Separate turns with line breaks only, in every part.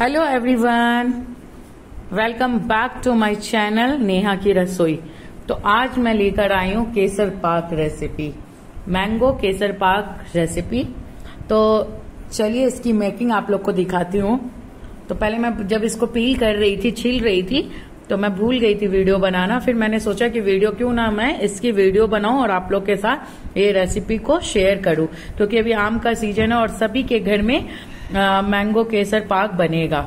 Hello everyone welcome back to my channel Neha की रसोई तो आज मैं लेकर आई हूँ केसर पाक रेसिपी मैंगो केसर पाक रेसिपी तो चलिए इसकी मेकिंग आप लोग को दिखाती हूँ. तो पहले मैं जब इसको पील कर रही थी, छील रही थी तो मैं भूल गई थी वीडियो बनाना. फिर मैंने सोचा कि वीडियो क्यों ना मैं इसकी वीडियो बनाऊँ और आप लोग के साथ ये रेसिपी को शेयर करूँ. क्योंकि अभी आम का सीज़न है और सभी के घर में मैंगो केसर पाक बनेगा।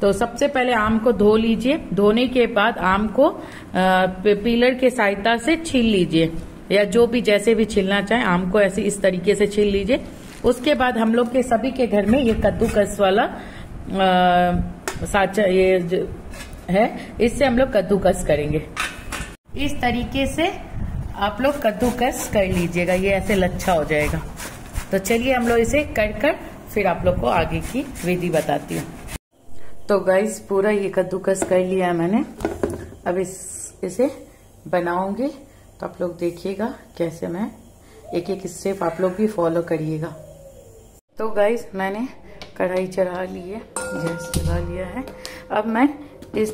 तो सबसे पहले आम को धो लीजिए। धोने के बाद आम को पीलर के सहायता से छील लीजिए। या जो भी जैसे भी छीलना चाहे, आम को ऐसे इस तरीके से छील लीजिए। उसके बाद हम लोग के सभी के घर में ये कद्दूकस वाला साचा, ये है, इससे हम लोग कद्दूकस करेंगे। इस तरीके से आप लोग कद्दूकस कर लीजिएगा। ये ऐसे लच्छा हो जाएगा। तो चलिए हम लोग इसे कर कर फिर आप लोग को आगे की विधि बताती हूँ। तो गाइस पूरा ये कद्दूकस कर लिया मैंने। अब इस, इसे बनाऊँगी। तो आप लोग देखिएगा कैसे मैं एक एक स्टेप आप लोग भी फॉलो करिएगा। तो गाइस मैंने कढ़ाई चढ़ा ली है, गैस चढ़ा लिया है। अब मैं इस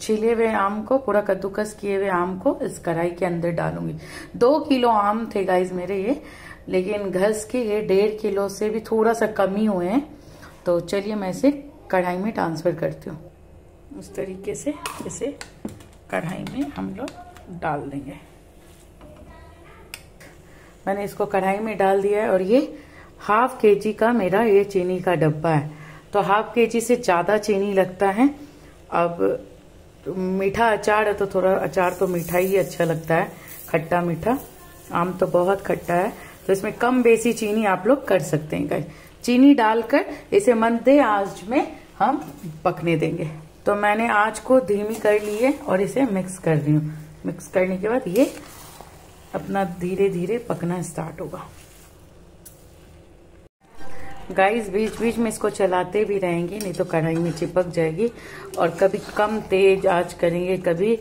छिले हुए आम को, पूरा कद्दूकस किए हुए आम को इस कढ़ाई के अंदर डालूँगी। दो किलो आम थे गाइज़ मेरे ये। लेकिन घस के ये डेढ़ किलो से भी थोड़ा सा कम ही हुए हैं। तो चलिए मैं इसे कढ़ाई में ट्रांसफ़र करती हूँ। उस तरीके से इसे कढ़ाई में हम लोग डाल देंगे। मैंने इसको कढ़ाई में डाल दिया है और ये हाफ़ के जी का मेरा ये चीनी का डब्बा है। तो हाफ़ के जी से ज़्यादा चीनी लगता है। अब मीठा अचार है तो थोड़ा अचार तो मीठा ही अच्छा लगता है। खट्टा मीठा, आम तो बहुत खट्टा है। तो इसमें कम बेसी चीनी आप लोग कर सकते हैं गाइस चीनी डालकर इसे मंदे आँच में हम पकने देंगे। तो मैंने आँच को धीमी कर ली है और इसे मिक्स कर रही हूँ। मिक्स करने के बाद ये अपना धीरे धीरे पकना स्टार्ट होगा। गाइस बीच बीच में इसको चलाते भी रहेंगे, नहीं तो कढ़ाई में चिपक जाएगी और कभी कम तेज आँच करेंगे, कभी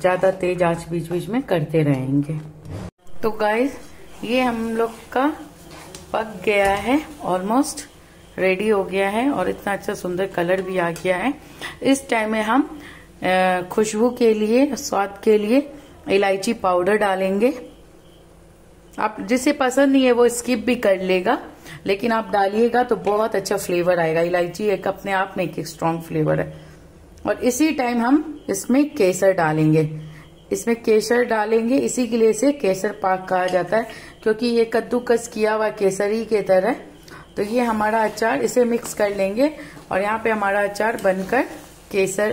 ज़्यादा तेज आँच बीच बीच में करते रहेंगे। तो गाइस ये हम लोग का पक गया है ऑलमोस्ट रेडी हो गया है और इतना अच्छा सुंदर कलर भी आ गया है। इस टाइम में हम खुशबू के लिए, स्वाद के लिए इलायची पाउडर डालेंगे। आप, जिसे पसंद नहीं है वो स्किप भी कर लेगा, लेकिन आप डालिएगा तो बहुत अच्छा फ्लेवर आएगा। इलायची एक अपने आप में एक स्ट्रांग फ्लेवर है। और इसी टाइम हम इसमें केसर डालेंगे। इसमें केसर डालेंगे, इसी के लिए इसे केसर पाक कहा जाता है, क्योंकि ये कद्दूकस किया हुआ केसरी के तरह तो ये हमारा अचार, इसे मिक्स कर लेंगे और यहाँ पे हमारा अचार बनकर केसर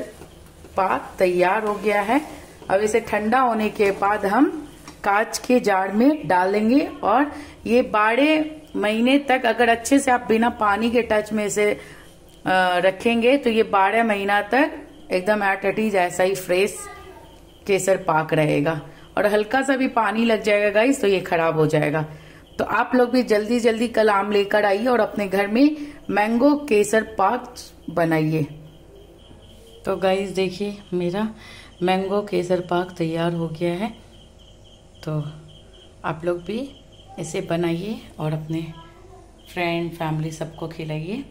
पाक तैयार हो गया है। अब इसे ठंडा होने के बाद हम कांच के जार में डालेंगे और ये बारह महीने तक अगर अच्छे से आप बिना पानी के टच में इसे रखेंगे तो ये बारह महीना तक एकदम एट ऐसा ही फ्रेश केसर पाक रहेगा और हल्का सा भी पानी लग जाएगा गाइस तो ये खराब हो जाएगा। तो आप लोग भी जल्दी जल्दी कल आम लेकर आइए और अपने घर में मैंगो केसर पाक बनाइए। तो गाइस देखिए, मेरा मैंगो केसर पाक तैयार हो गया है। तो आप लोग भी इसे बनाइए और अपने फ्रेंड फैमिली सबको खिलाइए।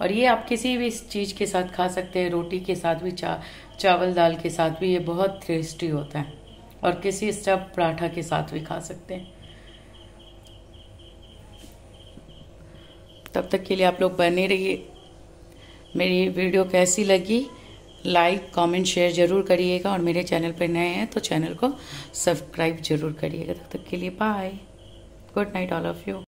और ये आप किसी भी चीज़ के साथ खा सकते हैं, रोटी के साथ भी, चा, चावल दाल के साथ भी ये बहुत टेस्टी होता है। और किसी स्टफ़ पराठा के साथ भी खा सकते हैं। तब तक के लिए आप लोग बने रहिए। मेरी वीडियो कैसी लगी लाइक कमेंट शेयर ज़रूर करिएगा। और मेरे चैनल पर नए हैं तो चैनल को सब्सक्राइब ज़रूर करिएगा। तब तक के लिए bye good night all of you